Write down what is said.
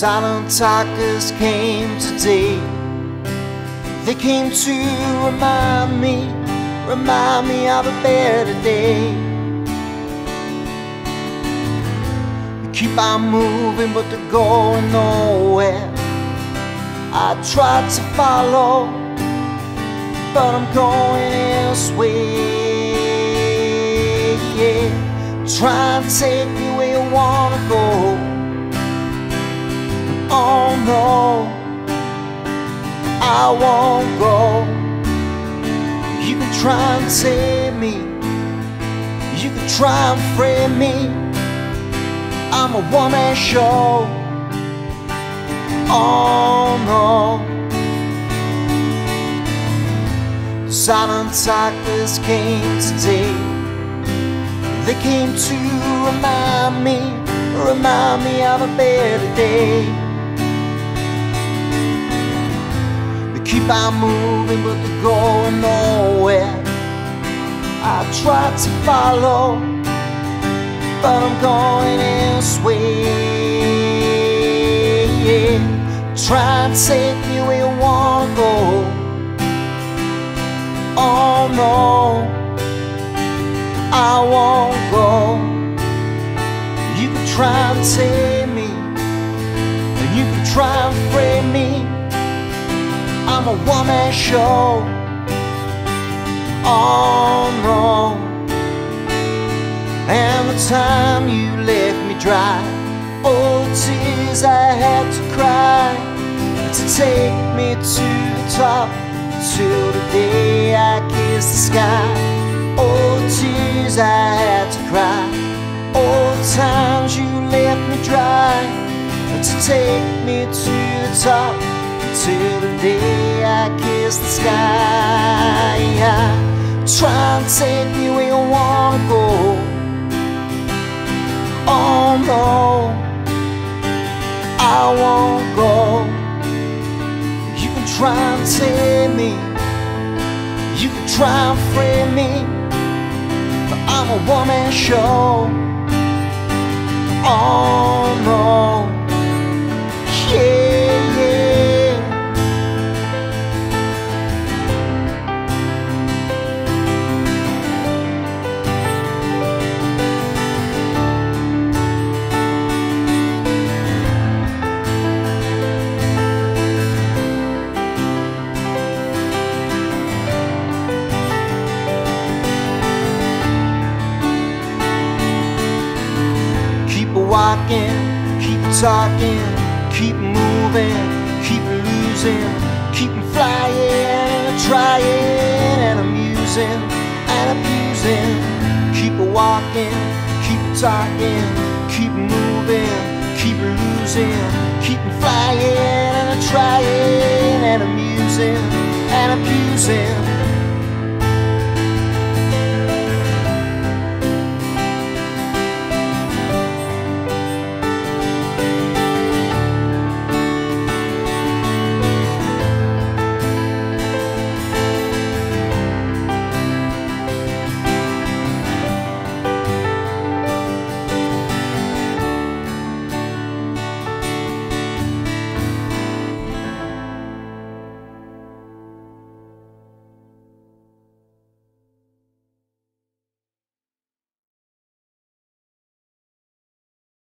Silent talkers came today. They came to remind me, remind me of a better day. We keep on moving, but they're going nowhere. I tried to follow, but I'm going elsewhere. Yeah. Try and take me where you wanna go. No, I won't go. You can try and save me. You can try and frame me. I'm a one-man show. Oh no. Silent talkers came today. They came to remind me, remind me of a better day. Keep on moving, but they're going nowhere. I try to follow, but I'm going elsewhere. Try and take me where you wanna go. Oh no, I won't go. You can try and take me, and you can try and frame me. I'm a one-man show. Oh no, and the time you left me dry, oh tears I had to cry to take me to the top till the day I kiss the sky. Oh, tears I had to cry. Oh, times you left me dry to take me to the top till the day I kiss the sky. Try and take me where you wanna go. Oh no, I won't go. You can try and take me. You can try and free me. But I'm a one man show. Oh no. Walking, keep talking, keep moving, keep losing, keep flying, trying and amusing and abusing. Keep walking, keep talking, keep moving, keep losing, keep flying and trying and amusing and abusing.